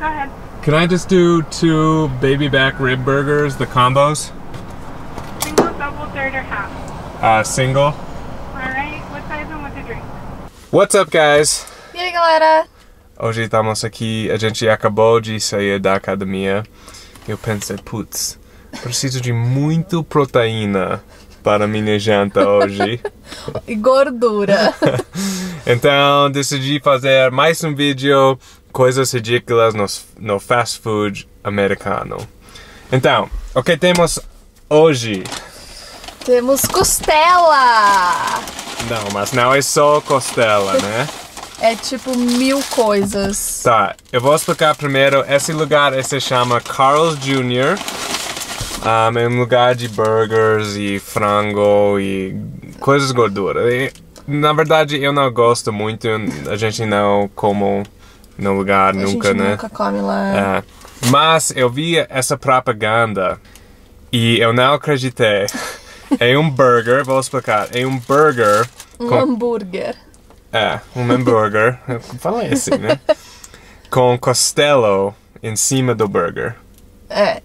Go ahead. Can I just do two baby back rib burgers, the combos? Single, double, third, or half. Uh, single. Alright, what size and what's the drink? What's up, guys? E aí, galera? Hoje estamos aqui, a gente acabou de sair da academia. Eu pensei, putz, preciso de muito proteína para minha janta hoje. E gordura. então decidi fazer mais um vídeo, coisas ridículas no, no fast food americano. Então, o que temos hoje? Temos costela. Não, mas não é só costela, né? É tipo mil coisas. Tá, eu vou explicar primeiro. Esse lugar se chama Carl's Jr. Um, é um lugar de burgers e frango e coisas gordura. E, na verdade, eu não gosto muito. A gente não como no lugar A nunca, gente né? nunca come lá. É. Mas eu vi essa propaganda e eu não acreditei. É um burger, vou explicar. É um burger Um com hambúrguer. é, um hambúrguer. Fala assim, né? Com costelo em cima do burger. É.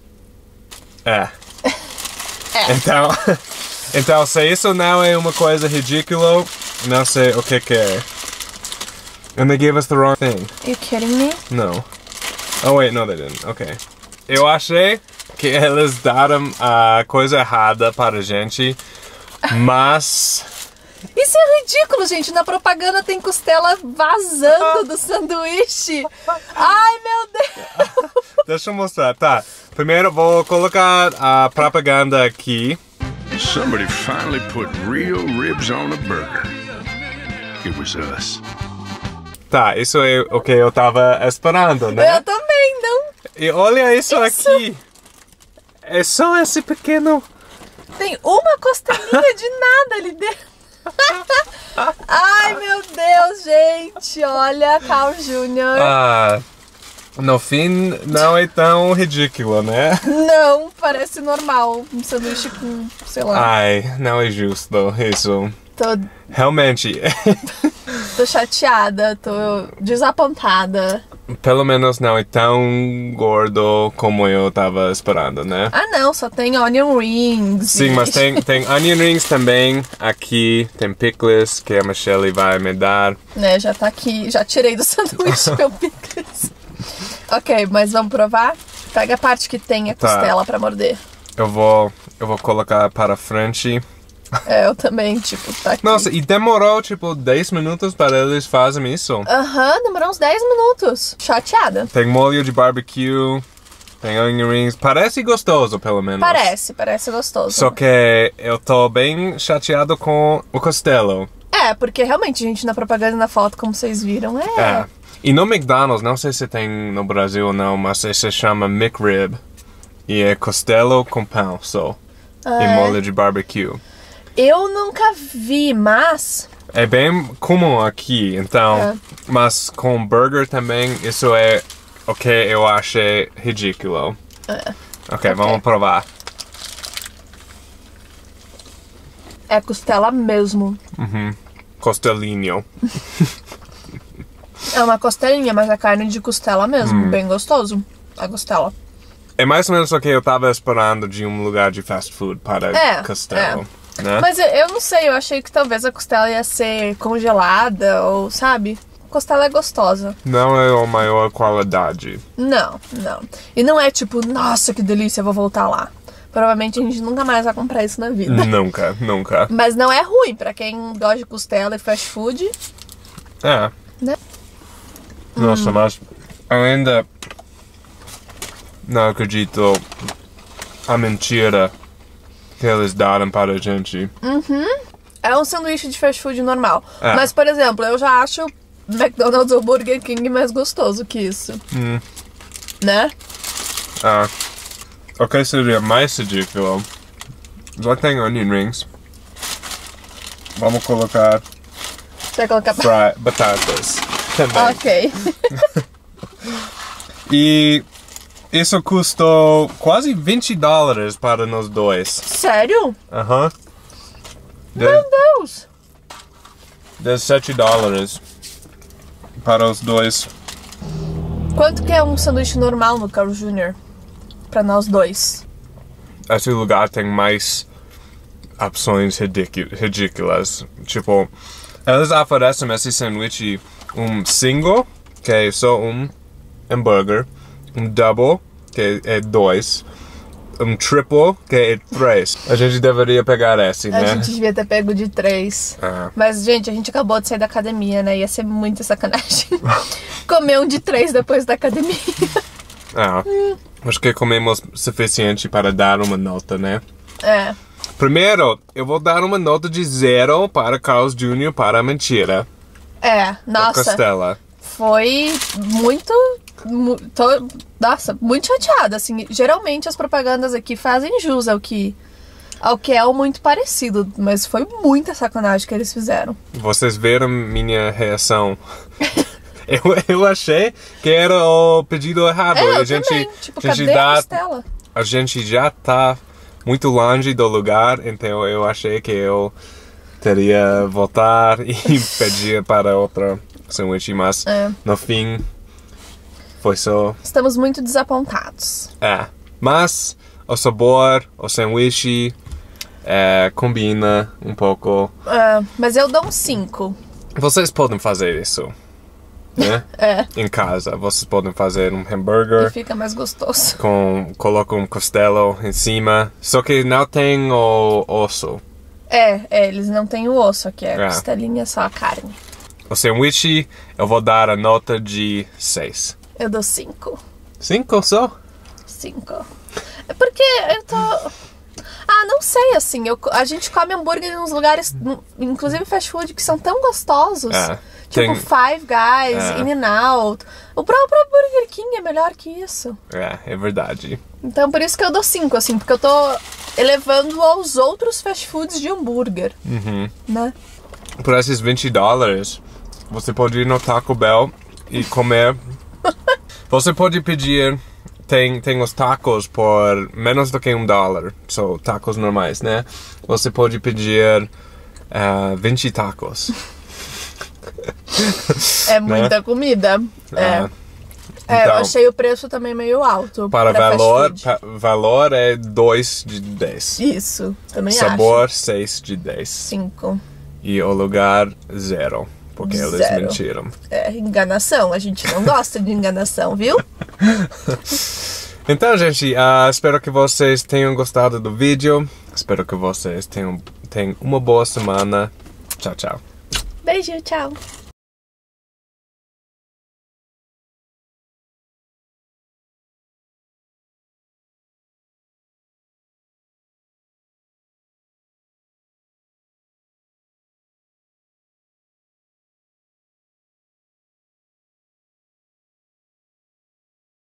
É. Então, então, se isso não é uma coisa ridícula, não sei o que que é. And they gave us the wrong thing. Are you kidding me? No. Oh, wait, no, they didn't. Ok. Eu achei que eles deram a coisa errada para a gente, mas. Isso é ridículo, gente. Na propaganda tem costela vazando do sanduíche. Ai, meu Deus. Deixa eu mostrar. Tá. Primeiro vou colocar a propaganda aqui. Somebody finally put real ribs on a burger. It was us. Tá, isso é o que eu tava esperando, né? Eu também, não. E olha isso, Isso. aqui. É só esse pequeno. Tem uma costelinha de nada ali dentro. Ai, meu Deus, gente. Olha, Carl Jr. Ah. No fim, não é tão ridículo, né? Não, parece normal. Um sanduíche com, sei lá. Ai, não é justo isso. Tô, Realmente, tô chateada, tô desapontada. pelo menos não é tão gordo como eu tava esperando, né? Ah, não, só tem onion rings. Sim, mas tem, tem onion rings também aqui, tem pickles que a Michelle vai me dar. Né, já tá aqui. Já tirei do sanduíche meu picles. ok, mas vamos provar? Pega a parte que tem a Tá. costela pra morder. Eu vou, eu vou colocar para frente. É, eu também, tipo, tá aqui. Nossa, e demorou tipo 10 minutos para eles fazerem isso. Aham, demorou uns 10 minutos. Chateada. Tem molho de barbecue, tem onion rings. Parece gostoso, pelo menos. Parece, parece gostoso. Só que eu tô bem chateado com o costelo. É, porque realmente, gente, na propaganda na foto, como vocês viram, é. É. E no McDonald's, não sei se tem no Brasil ou não, mas se chama McRib. E é costelo com pão só. Ah, E é? molho de barbecue. Eu nunca vi, mas. É bem comum aqui, então. É. Mas com burger também, isso é o que eu achei ridículo. É. Ok, vamos provar. É costela mesmo. Costelinho. É uma costelinha, mas é carne de costela mesmo. Hum. Bem gostoso. A costela. É mais ou menos o que eu tava esperando de um lugar de fast food para É, costelo. Né? Mas eu, não sei, eu achei que talvez a costela ia ser congelada ou, sabe? Costela é gostosa. Não é a maior qualidade. Não, não. E não é tipo, nossa, que delícia, vou voltar lá. Provavelmente a gente nunca mais vai comprar isso na vida. nunca, nunca. Mas não é ruim pra quem gosta de costela e fast food. É. Né? Nossa, mas ainda não acredito a mentira que eles deram para a gente. É um sanduíche de fast food normal. É. Mas, por exemplo, eu já acho McDonald's ou Burger King mais gostoso que isso. Hum. Né? Ah, o que seria mais ridículo? Já tem onion rings. Vamos colocar Você vai colocar. fry, batatas também. ok. E isso custou quase 20 dólares para nós dois. Sério? Aham. Meu De- Deus! 17 dólares para os dois. Quanto que é um sanduíche normal no Carl Jr.? Pra nós dois. Esse lugar tem mais opções ridículas. Tipo, eles oferecem esse sanduíche um single, que é só um hambúrguer, um double, que é dois, um triple, que é três. A gente deveria pegar esse, A né? gente devia ter pego de três. Ah. Mas, gente, a gente acabou de sair da academia, né? Ia ser muita sacanagem. Comer um de três depois da academia. Ah, acho que comemos suficiente para dar uma nota, né? É. Primeiro, eu vou dar uma nota de zero para Carlos Jr. para a mentira. É, nossa. Costela. Foi muito. Tô- nossa, muito chateada, assim. Geralmente as propagandas aqui fazem jus ao que. Ao que é o muito parecido, mas foi muita sacanagem que eles fizeram. Vocês viram minha reação? eu, eu achei que era o pedido errado. É, a gente. Tipo, a gente a dá- costela? a gente já tá muito longe do lugar, então eu achei que eu teria voltar e pedir para outra sanduíche, mas É. no fim foi só Estamos muito desapontados. É, mas o sabor, o sanduíche é, combina um pouco. É, mas eu dou um 5. Vocês podem fazer isso, né? É. Em casa, vocês podem fazer um E hambúrguer fica mais gostoso. com coloca um costelo em cima, só que não tem o osso. É, é, eles não têm o osso aqui, é É. costelinha só a carne. O sanduíche eu vou dar a nota de 6. Eu dou 5. 5 só? 5. É porque eu tô. Ah, não sei, assim. Eu, a gente come hambúrguer em uns lugares, inclusive fast food, que são tão gostosos. É, Tipo tem- Five Guys, É. In-N-Out. O próprio Burger King é melhor que isso. É, é verdade. Então por isso que eu dou 5, assim, porque eu tô elevando aos outros fast foods de hambúrguer. Uhum. Né? Por esses 20 dólares, você pode ir no Taco Bell e comer. Você pode pedir. Tem, tem os tacos por menos do que um dólar. São tacos normais, né? Você pode pedir ah, 20 tacos. É muita comida. É. Ah, É, eu então, achei o preço também meio alto. para valor, pa- valor é 2 de 10. Isso, também Sabor, 6 de 10. 5. E o lugar, zero. Porque eles Zero. mentiram. É, enganação. A gente não gosta de enganação, viu? Então, gente, ah, espero que vocês tenham gostado do vídeo. Espero que vocês tenham, tenham uma boa semana. Tchau, tchau. Beijo, tchau.